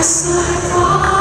Yes, I was.